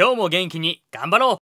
今日も元気に頑張ろう。